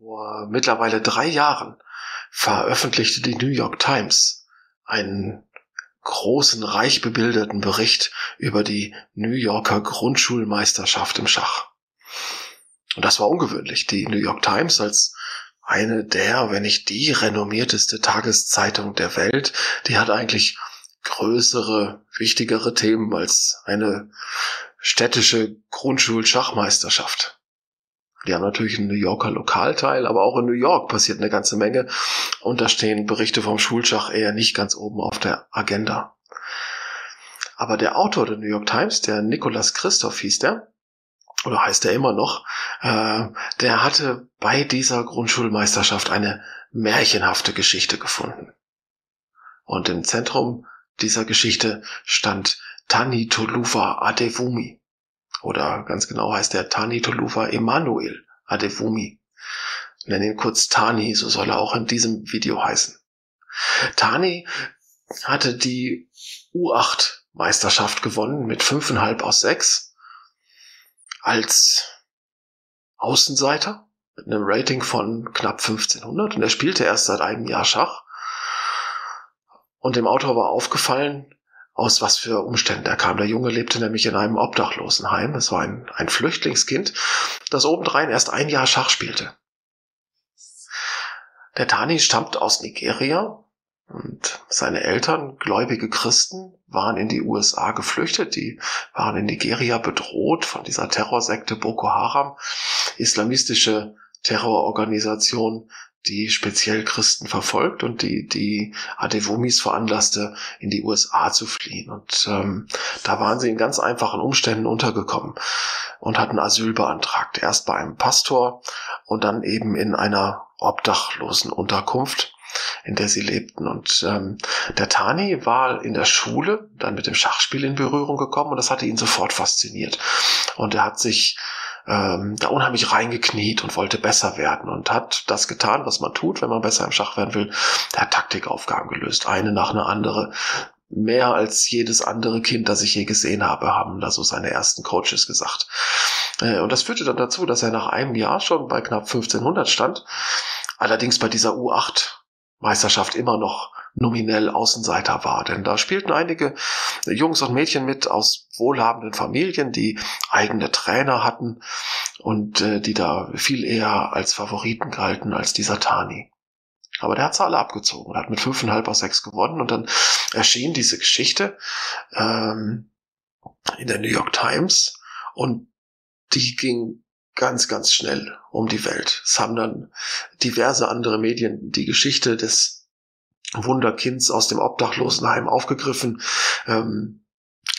Vor mittlerweile drei Jahren veröffentlichte die New York Times einen großen, reich bebilderten Bericht über die New Yorker Grundschulmeisterschaft im Schach. Und das war ungewöhnlich. Die New York Times als eine der, wenn nicht die renommierteste Tageszeitung der Welt, die hat eigentlich größere, wichtigere Themen als eine städtische Grundschulschachmeisterschaft. Die haben natürlich einen New Yorker Lokalteil, aber auch in New York passiert eine ganze Menge. Und da stehen Berichte vom Schulschach eher nicht ganz oben auf der Agenda. Aber der Autor der New York Times, der Nicholas Christoph hieß der, oder heißt er immer noch, äh, der hatte bei dieser Grundschulmeisterschaft eine märchenhafte Geschichte gefunden. Und im Zentrum dieser Geschichte stand Tani Toluva Adevumi. Oder ganz genau heißt er Tani Toluva Emanuel Adevumi. Nennen ihn kurz Tani, so soll er auch in diesem Video heißen. Tani hatte die U8 Meisterschaft gewonnen mit 5,5 aus 6 als Außenseiter mit einem Rating von knapp 1500 und er spielte erst seit einem Jahr Schach. Und dem Autor war aufgefallen, aus was für Umständen er kam. Der Junge lebte nämlich in einem Obdachlosenheim. Es war ein, ein Flüchtlingskind, das obendrein erst ein Jahr Schach spielte. Der Tani stammt aus Nigeria und seine Eltern, gläubige Christen, waren in die USA geflüchtet. Die waren in Nigeria bedroht von dieser Terrorsekte Boko Haram, islamistische Terrororganisation, die speziell Christen verfolgt und die die Adevomis veranlasste, in die USA zu fliehen. Und ähm, da waren sie in ganz einfachen Umständen untergekommen und hatten Asyl beantragt. Erst bei einem Pastor und dann eben in einer obdachlosen Unterkunft in der sie lebten. Und ähm, der Tani war in der Schule dann mit dem Schachspiel in Berührung gekommen und das hatte ihn sofort fasziniert. Und er hat sich ähm, da unheimlich reingekniet und wollte besser werden und hat das getan, was man tut, wenn man besser im Schach werden will. Er hat Taktikaufgaben gelöst, eine nach einer andere. Mehr als jedes andere Kind, das ich je gesehen habe, haben da so seine ersten Coaches gesagt. Äh, und das führte dann dazu, dass er nach einem Jahr schon bei knapp 1500 stand. Allerdings bei dieser U8 Meisterschaft immer noch nominell Außenseiter war. Denn da spielten einige Jungs und Mädchen mit aus wohlhabenden Familien, die eigene Trainer hatten und äh, die da viel eher als Favoriten galten als dieser Tani. Aber der hat sie alle abgezogen hat mit fünfeinhalb aus sechs gewonnen und dann erschien diese Geschichte ähm, in der New York Times und die ging ganz, ganz schnell um die Welt. Es haben dann diverse andere Medien die Geschichte des Wunderkinds aus dem Obdachlosenheim aufgegriffen. Ähm,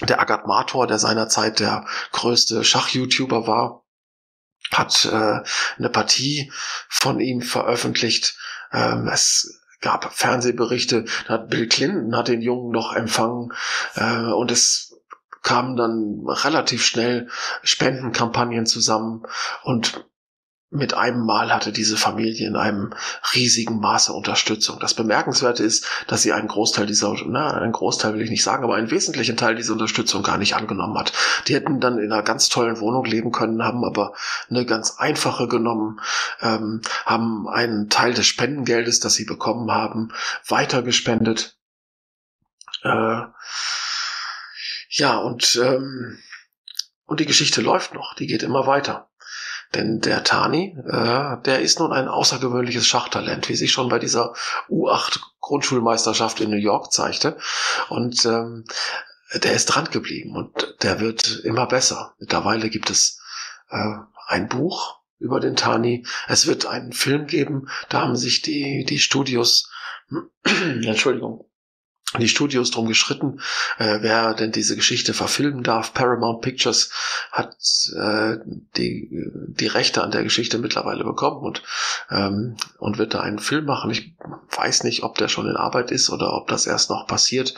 der Agat Mator, der seinerzeit der größte Schach-YouTuber war, hat äh, eine Partie von ihm veröffentlicht. Ähm, es gab Fernsehberichte, da hat Bill Clinton hat den Jungen noch empfangen äh, und es kamen dann relativ schnell Spendenkampagnen zusammen und mit einem Mal hatte diese Familie in einem riesigen Maße Unterstützung. Das Bemerkenswerte ist, dass sie einen Großteil dieser, na, einen Großteil will ich nicht sagen, aber einen wesentlichen Teil dieser Unterstützung gar nicht angenommen hat. Die hätten dann in einer ganz tollen Wohnung leben können, haben aber eine ganz einfache genommen, ähm, haben einen Teil des Spendengeldes, das sie bekommen haben, weitergespendet. Äh, ja, und, ähm, und die Geschichte läuft noch, die geht immer weiter. Denn der Tani, äh, der ist nun ein außergewöhnliches Schachtalent, wie sich schon bei dieser U8 Grundschulmeisterschaft in New York zeigte. Und ähm, der ist dran geblieben und der wird immer besser. Mittlerweile gibt es äh, ein Buch über den Tani. Es wird einen Film geben. Da haben sich die, die Studios, Entschuldigung, die Studios drum geschritten, äh, wer denn diese Geschichte verfilmen darf. Paramount Pictures hat äh, die, die Rechte an der Geschichte mittlerweile bekommen und, ähm, und wird da einen Film machen. Ich weiß nicht, ob der schon in Arbeit ist oder ob das erst noch passiert.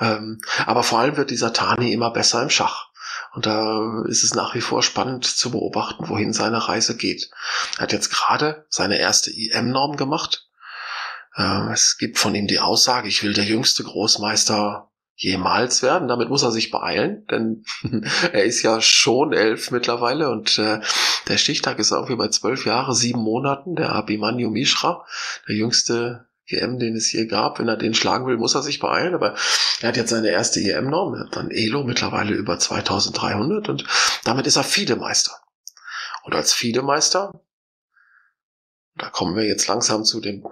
Ähm, aber vor allem wird dieser Tani immer besser im Schach. Und da ist es nach wie vor spannend zu beobachten, wohin seine Reise geht. Er hat jetzt gerade seine erste IM-Norm gemacht äh, es gibt von ihm die Aussage, ich will der jüngste Großmeister jemals werden. Damit muss er sich beeilen, denn er ist ja schon elf mittlerweile und äh, der Stichtag ist irgendwie bei zwölf Jahre, sieben Monaten. Der Abhimanyu Mishra, der jüngste EM, den es je gab. Wenn er den schlagen will, muss er sich beeilen. Aber er hat jetzt seine erste EM-Norm. Er hat dann Elo mittlerweile über 2300 und damit ist er FIDE-Meister. Und als FIDE-Meister, da kommen wir jetzt langsam zu dem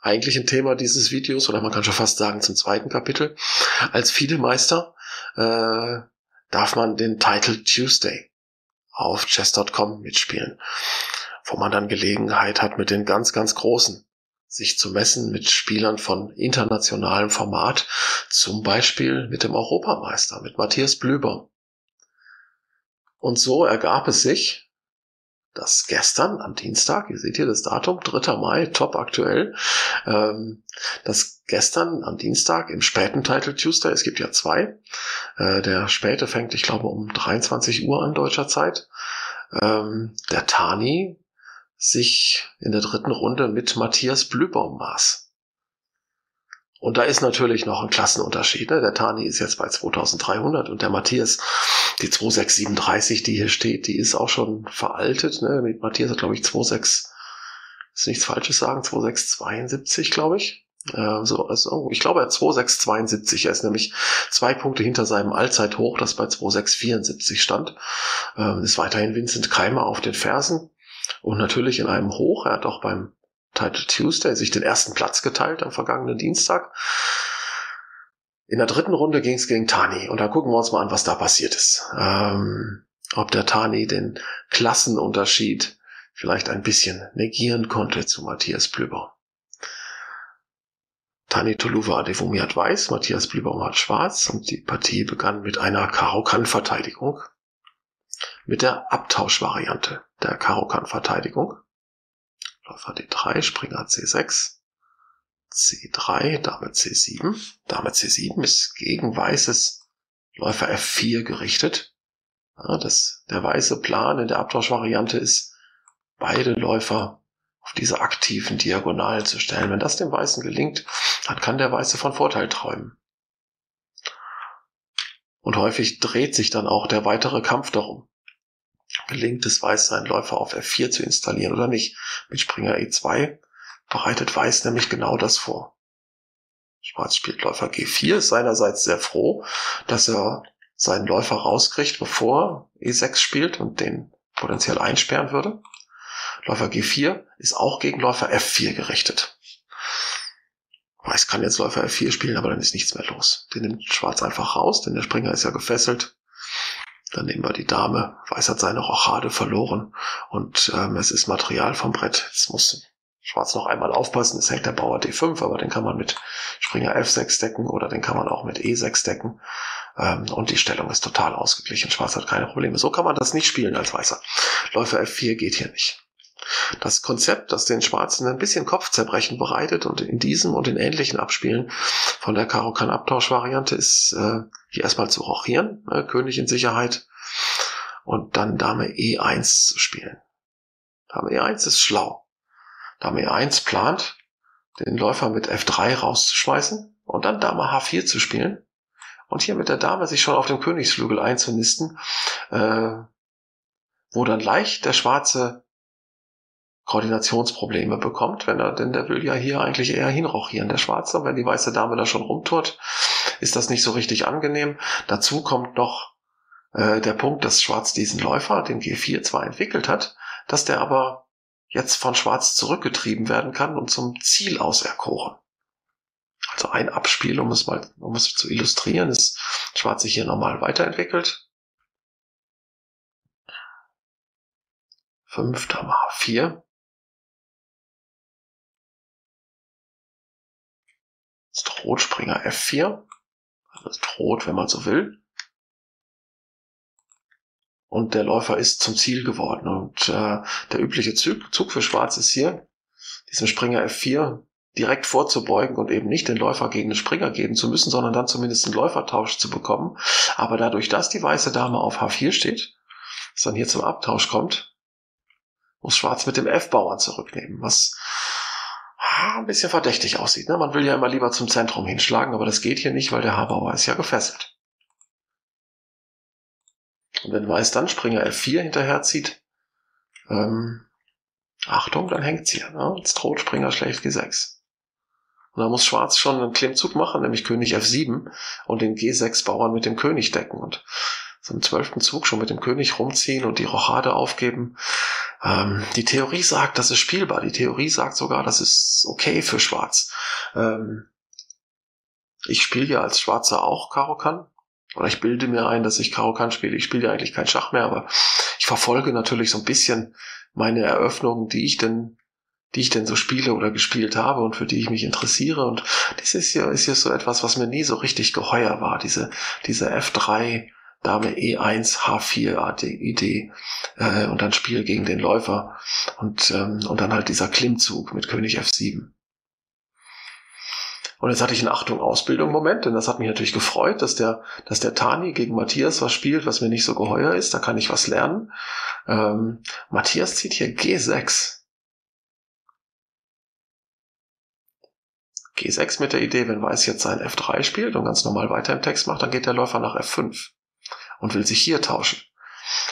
eigentlichen Thema dieses Videos, oder man kann schon fast sagen zum zweiten Kapitel. Als FIDE-Meister äh, darf man den Title Tuesday auf chess.com mitspielen, wo man dann Gelegenheit hat, mit den ganz, ganz Großen sich zu messen mit Spielern von internationalem Format, zum Beispiel mit dem Europameister, mit Matthias Blüber. Und so ergab es sich, dass gestern am Dienstag, ihr seht hier das Datum, 3. Mai, top aktuell, ähm, dass gestern am Dienstag im späten Title Tuesday, es gibt ja zwei, äh, der späte fängt, ich glaube, um 23 Uhr an deutscher Zeit, ähm, der Tani sich in der dritten Runde mit Matthias Blübaum maß. Und da ist natürlich noch ein Klassenunterschied. Ne? Der Tani ist jetzt bei 2300 und der Matthias, die 2637, die hier steht, die ist auch schon veraltet. Ne? Mit Matthias hat, glaube ich, 26, ist nichts Falsches sagen, 2672, glaube ich. Äh, so, also, ich glaube, er hat 2672. Er ist nämlich zwei Punkte hinter seinem Allzeithoch, das bei 2674 stand. Äh, ist weiterhin Vincent Keimer auf den Fersen. Und natürlich in einem Hoch. Er hat auch beim Title Tuesday sich den ersten Platz geteilt am vergangenen Dienstag. In der dritten Runde ging es gegen Tani. Und da gucken wir uns mal an, was da passiert ist. Ähm, ob der Tani den Klassenunterschied vielleicht ein bisschen negieren konnte zu Matthias Blüber. Tani Toluva Devumi hat weiß, Matthias Blübaum hat schwarz und die Partie begann mit einer Karo-Kann-Verteidigung mit der Abtauschvariante der Karo-Kann-Verteidigung. Läufer D3, Springer C6, C3, Dame C7. Dame C7 ist gegen weißes Läufer F4 gerichtet. Ja, das, der weiße Plan in der Abtauschvariante ist, beide Läufer auf diese aktiven Diagonalen zu stellen. Wenn das dem Weißen gelingt, dann kann der Weiße von Vorteil träumen. Und häufig dreht sich dann auch der weitere Kampf darum gelingt es Weiß, seinen Läufer auf F4 zu installieren oder nicht. Mit Springer E2 bereitet Weiß nämlich genau das vor. Schwarz spielt Läufer G4, ist seinerseits sehr froh, dass er seinen Läufer rauskriegt, bevor er E6 spielt und den potenziell einsperren würde. Läufer G4 ist auch gegen Läufer F4 gerichtet. Weiß kann jetzt Läufer F4 spielen, aber dann ist nichts mehr los. Den nimmt Schwarz einfach raus, denn der Springer ist ja gefesselt. Dann nehmen wir die Dame. Weiß hat seine Rochade verloren und ähm, es ist Material vom Brett. Jetzt muss Schwarz noch einmal aufpassen. Es hängt der Bauer D5, aber den kann man mit Springer F6 decken oder den kann man auch mit E6 decken. Ähm, und die Stellung ist total ausgeglichen. Schwarz hat keine Probleme. So kann man das nicht spielen als Weißer. Läufer F4 geht hier nicht. Das Konzept, das den Schwarzen ein bisschen Kopfzerbrechen bereitet und in diesem und in ähnlichen Abspielen von der Karo-Kann-Abtausch-Variante ist äh, hier erstmal zu rochieren, ne, König in Sicherheit und dann Dame E1 zu spielen. Dame E1 ist schlau. Dame E1 plant, den Läufer mit F3 rauszuschmeißen und dann Dame H4 zu spielen und hier mit der Dame sich schon auf dem Königsflügel einzunisten, äh, wo dann leicht der Schwarze Koordinationsprobleme bekommt, wenn er, denn der will ja hier eigentlich eher hinrochieren, der Schwarze. Wenn die weiße Dame da schon rumtut, ist das nicht so richtig angenehm. Dazu kommt noch äh, der Punkt, dass Schwarz diesen Läufer, den G4 zwar entwickelt hat, dass der aber jetzt von Schwarz zurückgetrieben werden kann und zum Ziel auserkoren. Also ein Abspiel, um es mal, um es zu illustrieren, ist Schwarz sich hier nochmal weiterentwickelt. 5, Dame H4. Jetzt droht Springer F4. Also es droht, wenn man so will. Und der Läufer ist zum Ziel geworden. Und äh, der übliche Zug, Zug für Schwarz ist hier, diesen Springer F4 direkt vorzubeugen und eben nicht den Läufer gegen den Springer geben zu müssen, sondern dann zumindest einen Läufertausch zu bekommen. Aber dadurch, dass die weiße Dame auf H4 steht, es dann hier zum Abtausch kommt, muss Schwarz mit dem F-Bauern zurücknehmen, was ein bisschen verdächtig aussieht. Ne? Man will ja immer lieber zum Zentrum hinschlagen, aber das geht hier nicht, weil der Habauer ist ja gefesselt. Und wenn Weiß dann Springer F4 hinterherzieht, ähm, Achtung, dann hängt's hier. Ne? Jetzt droht Springer schlecht G6. Und da muss Schwarz schon einen Klimmzug machen, nämlich König F7 und den G6-Bauern mit dem König decken. Und so im zwölften Zug schon mit dem König rumziehen und die Rochade aufgeben. Ähm, die Theorie sagt, das ist spielbar. Die Theorie sagt sogar, das ist okay für Schwarz. Ähm, ich spiele ja als Schwarzer auch Karo kann. Oder ich bilde mir ein, dass ich Karo kann spiele. Ich spiele ja eigentlich kein Schach mehr, aber ich verfolge natürlich so ein bisschen meine Eröffnungen, die ich denn die ich denn so spiele oder gespielt habe und für die ich mich interessiere. Und das ist ja, ist ja so etwas, was mir nie so richtig geheuer war. Diese, diese F3 Dame E1, H4 Idee äh, und dann Spiel gegen den Läufer und, ähm, und dann halt dieser Klimmzug mit König F7. Und jetzt hatte ich einen Achtung Ausbildung Moment, denn das hat mich natürlich gefreut, dass der, dass der Tani gegen Matthias was spielt, was mir nicht so geheuer ist. Da kann ich was lernen. Ähm, Matthias zieht hier G6. G6 mit der Idee, wenn Weiß jetzt sein F3 spielt und ganz normal weiter im Text macht, dann geht der Läufer nach F5 und will sich hier tauschen.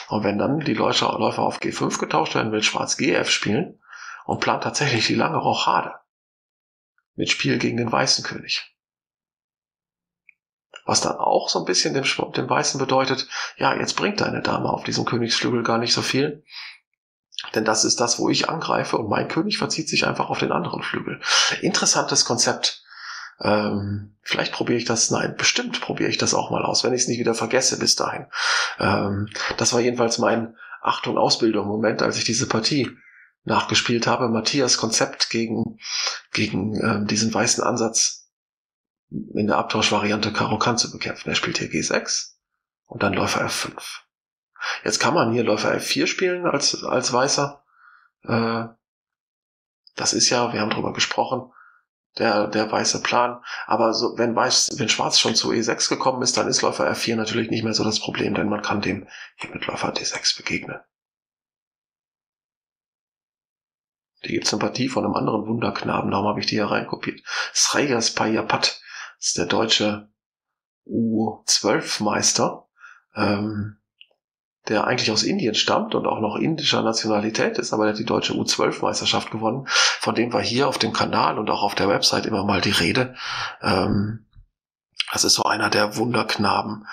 Und wenn dann die Läufer auf G5 getauscht werden, will Schwarz GF spielen und plant tatsächlich die lange Rochade mit Spiel gegen den weißen König. Was dann auch so ein bisschen dem, dem Weißen bedeutet, ja, jetzt bringt deine Dame auf diesem Königsflügel gar nicht so viel. Denn das ist das, wo ich angreife und mein König verzieht sich einfach auf den anderen Flügel. Interessantes Konzept. Ähm, vielleicht probiere ich das, nein, bestimmt probiere ich das auch mal aus, wenn ich es nicht wieder vergesse bis dahin. Ähm, das war jedenfalls mein Achtung Ausbildung Moment, als ich diese Partie nachgespielt habe. Matthias Konzept gegen, gegen ähm, diesen weißen Ansatz in der Abtauschvariante Karo Kann zu bekämpfen. Er spielt hier G6 und dann Läufer F5. Jetzt kann man hier Läufer F4 spielen als, als Weißer. Äh, das ist ja, wir haben drüber gesprochen, der, der weiße Plan. Aber so, wenn Weiß, wenn Schwarz schon zu E6 gekommen ist, dann ist Läufer F4 natürlich nicht mehr so das Problem, denn man kann dem hier mit Läufer D6 begegnen. Die gibt Sympathie von einem anderen Wunderknaben, darum habe ich die hier reinkopiert. Srejas Payapat ist der deutsche U12-Meister. Ähm, der eigentlich aus Indien stammt und auch noch indischer Nationalität ist, aber der hat die deutsche U12-Meisterschaft gewonnen. Von dem war hier auf dem Kanal und auch auf der Website immer mal die Rede. Ähm, das ist so einer der Wunderknaben,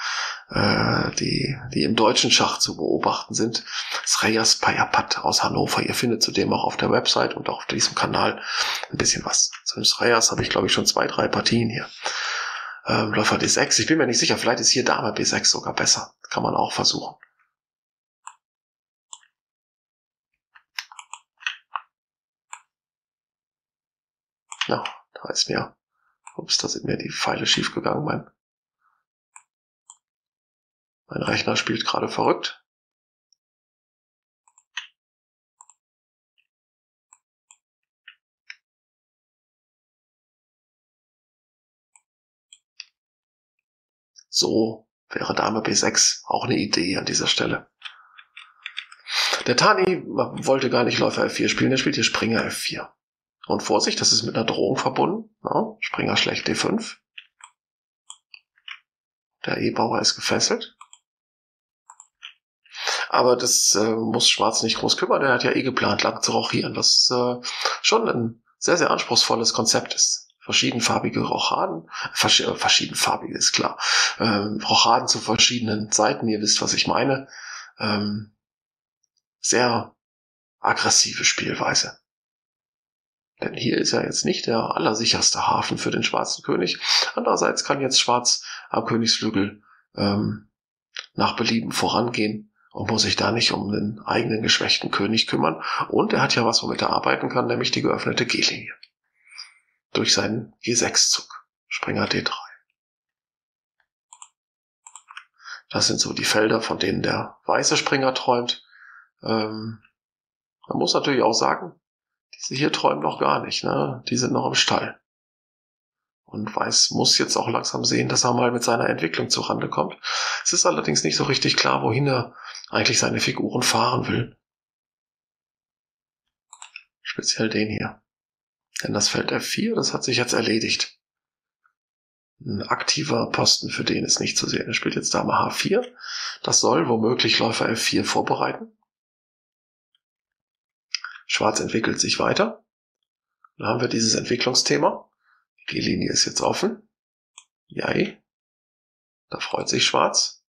äh, die, die im deutschen Schach zu beobachten sind. Sreyas Payapat aus Hannover. Ihr findet zudem auch auf der Website und auch auf diesem Kanal ein bisschen was. Zu Sreyas habe ich, glaube ich, schon zwei, drei Partien hier. Ähm, Läufer D6. Ich bin mir nicht sicher, vielleicht ist hier Dame B6 sogar besser. Kann man auch versuchen. Ja, da ist mir, ups, da sind mir die Pfeile schief gegangen. Mein, mein Rechner spielt gerade verrückt. So wäre Dame B6 auch eine Idee an dieser Stelle. Der Tani wollte gar nicht Läufer F4 spielen, der spielt hier Springer F4. Und Vorsicht, das ist mit einer Drohung verbunden. Ja, Springer schlecht D5. Der E-Bauer ist gefesselt. Aber das äh, muss Schwarz nicht groß kümmern. Er hat ja eh geplant, lang zu rochieren, was äh, schon ein sehr, sehr anspruchsvolles Konzept ist. Verschiedenfarbige Rochaden, vers äh, verschiedenfarbige ist klar, ähm, Rochaden zu verschiedenen Seiten, ihr wisst, was ich meine. Ähm, sehr aggressive Spielweise. Denn hier ist ja jetzt nicht der allersicherste Hafen für den schwarzen König. Andererseits kann jetzt Schwarz am Königsflügel ähm, nach Belieben vorangehen und muss sich da nicht um den eigenen geschwächten König kümmern. Und er hat ja was, womit er arbeiten kann, nämlich die geöffnete G-Linie. Durch seinen G6-Zug. Springer D3. Das sind so die Felder, von denen der weiße Springer träumt. Ähm, man muss natürlich auch sagen, diese hier träumen noch gar nicht, ne? Die sind noch im Stall. Und Weiß muss jetzt auch langsam sehen, dass er mal mit seiner Entwicklung zurande kommt. Es ist allerdings nicht so richtig klar, wohin er eigentlich seine Figuren fahren will. Speziell den hier. Denn das Feld F4, das hat sich jetzt erledigt. Ein aktiver Posten für den ist nicht zu sehen. Er spielt jetzt Dame H4. Das soll womöglich Läufer F4 vorbereiten. Schwarz entwickelt sich weiter. Dann haben wir dieses Entwicklungsthema. Die G-Linie ist jetzt offen. Jai. Da freut sich Schwarz.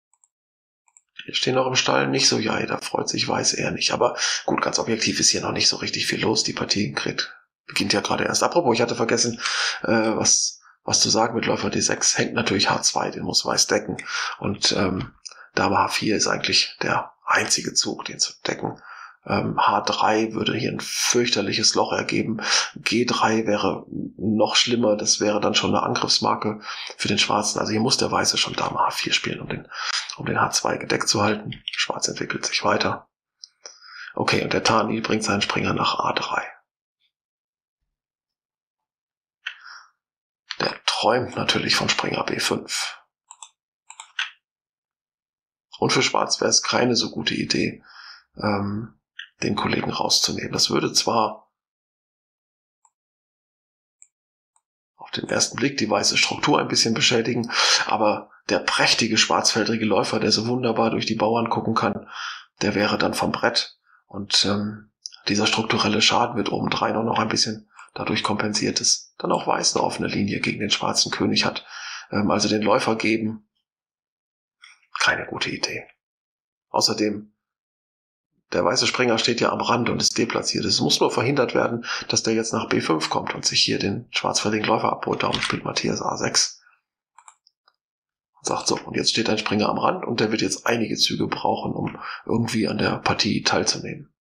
Wir stehen noch im Stall, nicht so jai, da freut sich Weiß eher nicht. Aber gut, ganz objektiv ist hier noch nicht so richtig viel los. Die Partie kriegt, beginnt ja gerade erst. Apropos, ich hatte vergessen, äh, was, was zu sagen mit Läufer D6. Hängt natürlich H2, den muss Weiß decken. Und ähm, Dame H4 ist eigentlich der einzige Zug, den zu decken. Ähm, H3 würde hier ein fürchterliches Loch ergeben. G3 wäre noch schlimmer. Das wäre dann schon eine Angriffsmarke für den Schwarzen. Also hier muss der Weiße schon Dame H4 spielen, um den, um den H2 gedeckt zu halten. Schwarz entwickelt sich weiter. Okay, und der Tani bringt seinen Springer nach A3. Der träumt natürlich von Springer B5. Und für Schwarz wäre es keine so gute Idee, ähm, den Kollegen rauszunehmen. Das würde zwar auf den ersten Blick die weiße Struktur ein bisschen beschädigen, aber der prächtige schwarzfeldrige Läufer, der so wunderbar durch die Bauern gucken kann, der wäre dann vom Brett. Und ähm, dieser strukturelle Schaden wird obendrein auch noch ein bisschen dadurch kompensiert, dass dann auch Weiß eine offene Linie gegen den schwarzen König hat. Ähm, also den Läufer geben, keine gute Idee. Außerdem der weiße Springer steht ja am Rand und ist deplatziert. Es muss nur verhindert werden, dass der jetzt nach B5 kommt und sich hier den schwarzfälligen Läufer abholt. Darum spielt Matthias A6. Und sagt so, und jetzt steht ein Springer am Rand und der wird jetzt einige Züge brauchen, um irgendwie an der Partie teilzunehmen.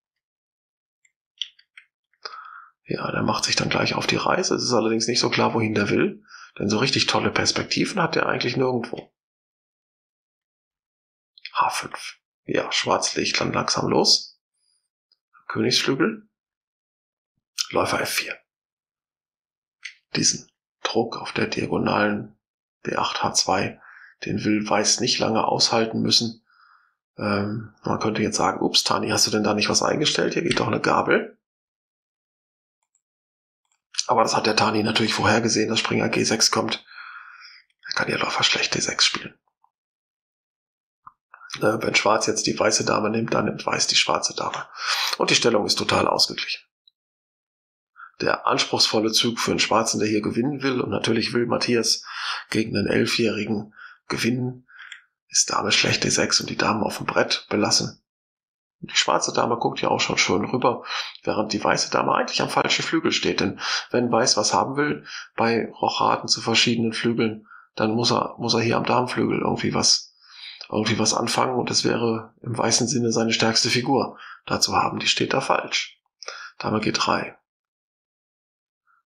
Ja, der macht sich dann gleich auf die Reise. Es ist allerdings nicht so klar, wohin der will, denn so richtig tolle Perspektiven hat er eigentlich nirgendwo. H5. Ja, Schwarz legt dann langsam los. Königsflügel. Läufer F4. Diesen Druck auf der diagonalen B8 H2, den will Weiß nicht lange aushalten müssen. Ähm, man könnte jetzt sagen, ups, Tani, hast du denn da nicht was eingestellt? Hier geht doch eine Gabel. Aber das hat der Tani natürlich vorhergesehen, dass Springer G6 kommt. Er kann ja Läufer schlecht D6 spielen. Äh, wenn Schwarz jetzt die weiße Dame nimmt, dann nimmt Weiß die schwarze Dame. Und die Stellung ist total ausgeglichen. Der anspruchsvolle Zug für einen Schwarzen, der hier gewinnen will, und natürlich will Matthias gegen einen Elfjährigen gewinnen, ist Dame schlecht D6 und die Dame auf dem Brett belassen. Und die schwarze Dame guckt ja auch schon schön rüber, während die weiße Dame eigentlich am falschen Flügel steht. Denn wenn Weiß was haben will, bei Rochaden zu verschiedenen Flügeln, dann muss er, muss er hier am Darmflügel irgendwie was irgendwie was anfangen und es wäre im weißen Sinne seine stärkste Figur dazu haben. Die steht da falsch. Dame G3.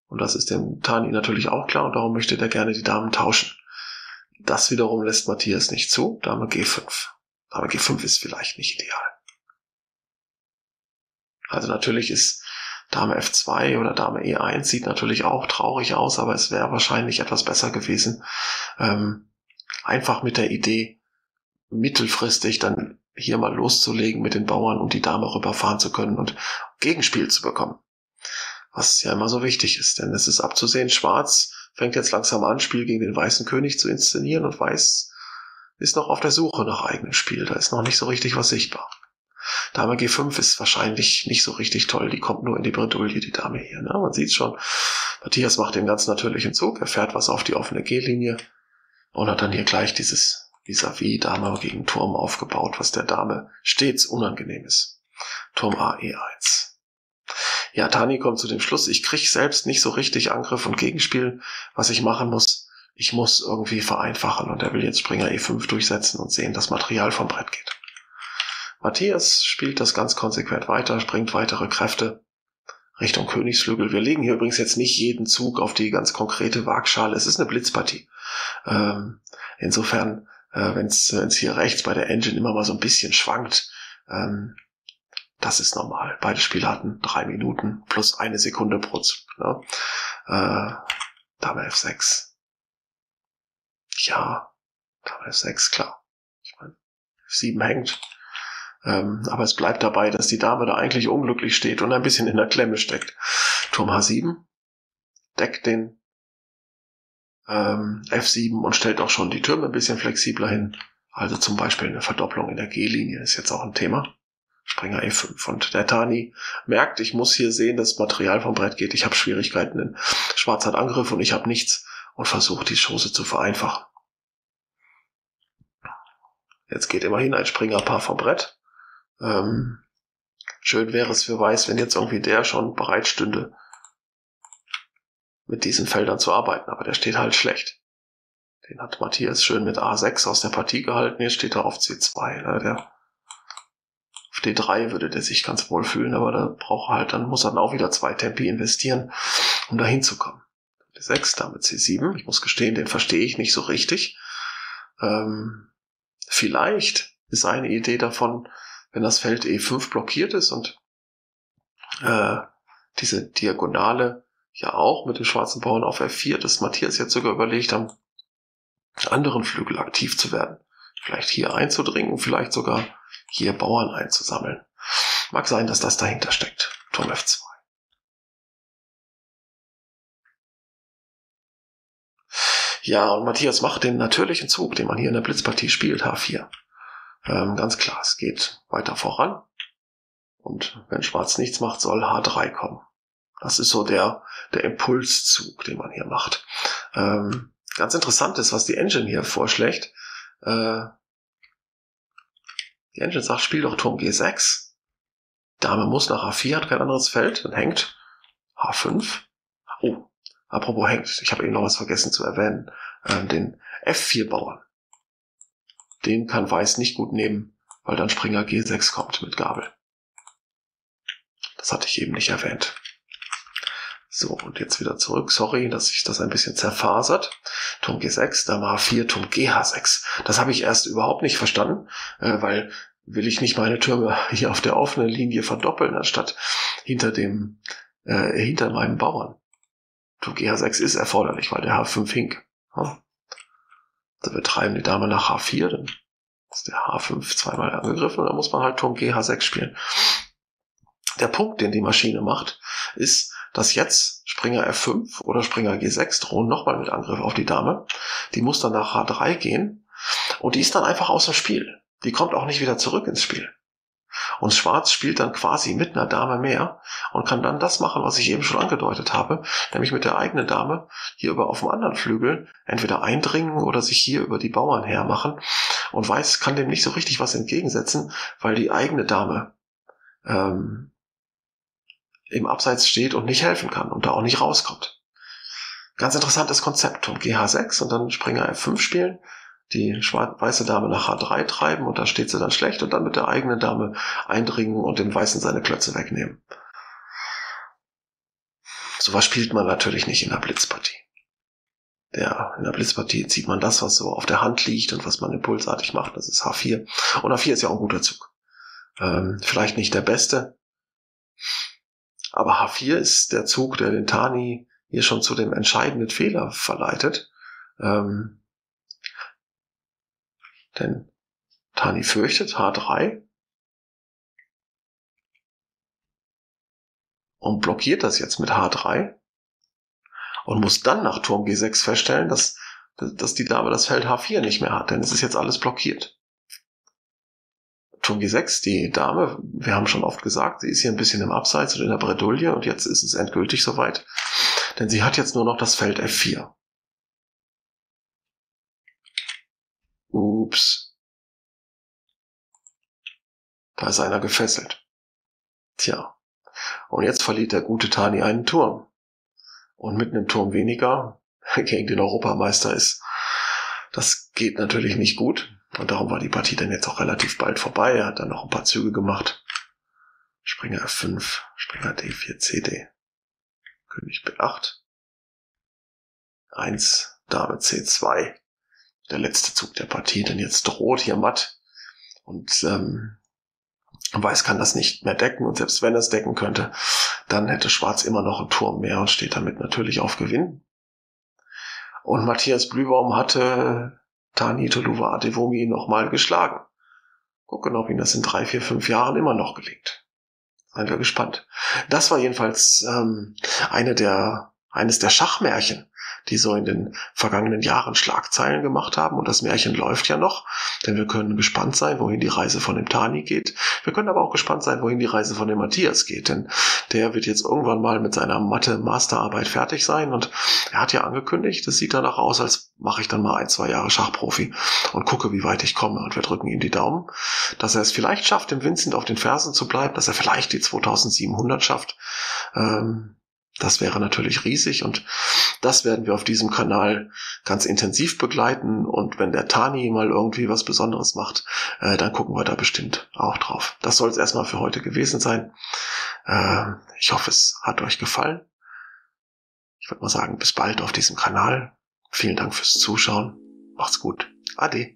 Und das ist dem Tani natürlich auch klar und darum möchte der gerne die Damen tauschen. Das wiederum lässt Matthias nicht zu. Dame G5. Dame G5 ist vielleicht nicht ideal. Also natürlich ist Dame F2 oder Dame E1 sieht natürlich auch traurig aus, aber es wäre wahrscheinlich etwas besser gewesen. Ähm, einfach mit der Idee, mittelfristig dann hier mal loszulegen mit den Bauern und die Dame rüberfahren zu können und Gegenspiel zu bekommen. Was ja immer so wichtig ist, denn es ist abzusehen, Schwarz fängt jetzt langsam an, Spiel gegen den weißen König zu inszenieren und Weiß ist noch auf der Suche nach eigenem Spiel. Da ist noch nicht so richtig was sichtbar. Dame G5 ist wahrscheinlich nicht so richtig toll. Die kommt nur in die Bredouille, die Dame hier. Ne? Man sieht schon. Matthias macht den ganz natürlichen Zug. Er fährt was auf die offene G-Linie und hat dann hier gleich dieses vis-à-vis Dame gegen Turm aufgebaut, was der Dame stets unangenehm ist. Turm A E1. Ja, Tani kommt zu dem Schluss, ich krieg selbst nicht so richtig Angriff und Gegenspiel, was ich machen muss. Ich muss irgendwie vereinfachen und er will jetzt Springer E5 durchsetzen und sehen, dass Material vom Brett geht. Matthias spielt das ganz konsequent weiter, springt weitere Kräfte Richtung Königsflügel. Wir legen hier übrigens jetzt nicht jeden Zug auf die ganz konkrete Waagschale. Es ist eine Blitzpartie. Ähm, insofern äh, wenn es hier rechts bei der Engine immer mal so ein bisschen schwankt. Ähm, das ist normal. Beide Spiele hatten drei Minuten plus eine Sekunde pro. Ne? Äh, Dame F6. Ja, Dame F6, klar. Ich meine, F7 hängt. Ähm, aber es bleibt dabei, dass die Dame da eigentlich unglücklich steht und ein bisschen in der Klemme steckt. Turm H7. deckt den ähm, F7 und stellt auch schon die Türme ein bisschen flexibler hin. Also zum Beispiel eine Verdopplung in der G-Linie ist jetzt auch ein Thema. Springer E5. Und der Tani merkt, ich muss hier sehen, dass Material vom Brett geht. Ich habe Schwierigkeiten. in Schwarz hat Angriff und ich habe nichts und versucht die Chance zu vereinfachen. Jetzt geht immerhin ein Springerpaar vom Brett. Ähm, schön wäre es für Weiß, wenn jetzt irgendwie der schon bereit stünde, mit diesen Feldern zu arbeiten, aber der steht halt schlecht. Den hat Matthias schön mit A6 aus der Partie gehalten, jetzt steht er auf C2. Ne? Der auf D3 würde der sich ganz wohl fühlen, aber da braucht er halt, dann muss er dann auch wieder zwei Tempi investieren, um da hinzukommen. D6, damit C7. Ich muss gestehen, den verstehe ich nicht so richtig. Ähm, vielleicht ist eine Idee davon, wenn das Feld E5 blockiert ist und äh, diese Diagonale ja auch mit dem schwarzen Bauern auf F4, dass Matthias jetzt sogar überlegt, am anderen Flügel aktiv zu werden. Vielleicht hier einzudringen, vielleicht sogar hier Bauern einzusammeln. Mag sein, dass das dahinter steckt. Turm F2. Ja, und Matthias macht den natürlichen Zug, den man hier in der Blitzpartie spielt, H4. Ähm, ganz klar, es geht weiter voran. Und wenn Schwarz nichts macht, soll H3 kommen. Das ist so der, der Impulszug, den man hier macht. Ähm, ganz interessant ist, was die Engine hier vorschlägt. Äh, die Engine sagt, spiel doch Turm G6. Dame muss nach H4, hat kein anderes Feld, dann hängt H5. Oh, apropos hängt, ich habe eben noch was vergessen zu erwähnen. Ähm, den F4-Bauern. Den kann Weiß nicht gut nehmen, weil dann Springer G6 kommt mit Gabel. Das hatte ich eben nicht erwähnt. So, und jetzt wieder zurück. Sorry, dass sich das ein bisschen zerfasert. Turm G6, Dame H4, Turm GH6. Das habe ich erst überhaupt nicht verstanden, äh, weil will ich nicht meine Türme hier auf der offenen Linie verdoppeln, anstatt hinter dem, äh, hinter meinem Bauern. Turm GH6 ist erforderlich, weil der H5 hink. Ja. Also wir die Dame nach H4, dann ist der H5 zweimal angegriffen und dann muss man halt Turm GH6 spielen. Der Punkt, den die Maschine macht, ist, dass jetzt Springer F5 oder Springer G6 drohen nochmal mit Angriff auf die Dame. Die muss dann nach H3 gehen und die ist dann einfach außer Spiel. Die kommt auch nicht wieder zurück ins Spiel. Und Schwarz spielt dann quasi mit einer Dame mehr und kann dann das machen, was ich eben schon angedeutet habe, nämlich mit der eigenen Dame hier über auf dem anderen Flügel entweder eindringen oder sich hier über die Bauern hermachen. Und Weiß kann dem nicht so richtig was entgegensetzen, weil die eigene Dame ähm, im Abseits steht und nicht helfen kann und da auch nicht rauskommt. Ganz interessantes Konzept. Turm GH6 und dann Springer F5 spielen, die weiße Dame nach H3 treiben und da steht sie dann schlecht und dann mit der eigenen Dame eindringen und dem Weißen seine Klötze wegnehmen. Sowas spielt man natürlich nicht in der Blitzpartie. Der, in der Blitzpartie zieht man das, was so auf der Hand liegt und was man impulsartig macht. Das ist H4. Und H4 ist ja auch ein guter Zug. Ähm, vielleicht nicht der beste, aber H4 ist der Zug, der den Tani hier schon zu dem entscheidenden Fehler verleitet. Ähm, denn Tani fürchtet H3 und blockiert das jetzt mit H3 und muss dann nach Turm G6 feststellen, dass, dass die Dame das Feld H4 nicht mehr hat, denn es ist jetzt alles blockiert. Turm G6, die Dame, wir haben schon oft gesagt, sie ist hier ein bisschen im Abseits und in der Bredouille und jetzt ist es endgültig soweit. Denn sie hat jetzt nur noch das Feld F4. Ups. Da ist einer gefesselt. Tja. Und jetzt verliert der gute Tani einen Turm. Und mit einem Turm weniger gegen den Europameister ist, das geht natürlich nicht gut. Und darum war die Partie dann jetzt auch relativ bald vorbei. Er hat dann noch ein paar Züge gemacht. Springer F5, Springer D4, CD. König B8. 1, Dame C2. Der letzte Zug der Partie, denn jetzt droht hier matt. Und ähm, Weiß kann das nicht mehr decken und selbst wenn es decken könnte, dann hätte Schwarz immer noch einen Turm mehr und steht damit natürlich auf Gewinn. Und Matthias Blühbaum hatte Tani Toluva Adevomi nochmal geschlagen. Gucken, ob ihm das in drei, vier, fünf Jahren immer noch gelingt. Seien wir gespannt. Das war jedenfalls ähm, eine der eines der Schachmärchen, die so in den vergangenen Jahren Schlagzeilen gemacht haben. Und das Märchen läuft ja noch, denn wir können gespannt sein, wohin die Reise von dem Tani geht. Wir können aber auch gespannt sein, wohin die Reise von dem Matthias geht, denn der wird jetzt irgendwann mal mit seiner Mathe-Masterarbeit fertig sein und er hat ja angekündigt, es sieht danach aus, als mache ich dann mal ein, zwei Jahre Schachprofi und gucke, wie weit ich komme. Und wir drücken ihm die Daumen, dass er es vielleicht schafft, dem Vincent auf den Fersen zu bleiben, dass er vielleicht die 2700 schafft. Ähm, das wäre natürlich riesig und das werden wir auf diesem Kanal ganz intensiv begleiten und wenn der Tani mal irgendwie was Besonderes macht, äh, dann gucken wir da bestimmt auch drauf. Das soll es erstmal für heute gewesen sein. Äh, ich hoffe, es hat euch gefallen. Ich würde mal sagen, bis bald auf diesem Kanal. Vielen Dank fürs Zuschauen. Macht's gut. Ade.